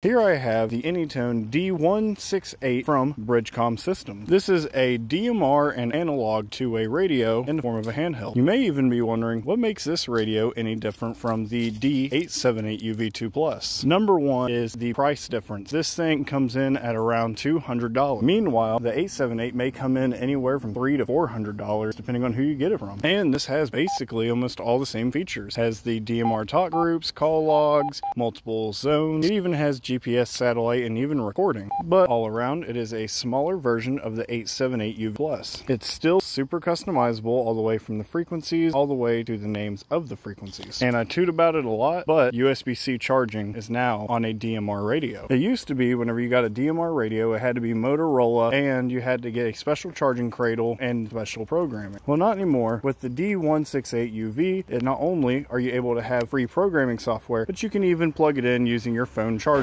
Here I have the Anytone D168 from Bridgecom Systems. This is a DMR and analog two-way radio in the form of a handheld. You may even be wondering what makes this radio any different from the D878 UV2 Plus. Number one is the price difference. This thing comes in at around $200. Meanwhile, the 878 may come in anywhere from 3 to $400 depending on who you get it from. And this has basically almost all the same features. It has the DMR talk groups, call logs, multiple zones. It even has GPS satellite and even recording. But all around, it is a smaller version of the 878 UV Plus. It's still super customizable all the way from the frequencies all the way to the names of the frequencies. And I toot about it a lot, but USB-C charging is now on a DMR radio. It used to be whenever you got a DMR radio, it had to be Motorola and you had to get a special charging cradle and special programming. Well, not anymore. With the D168 UV, it not only are you able to have free programming software, but you can even plug it in using your phone charger.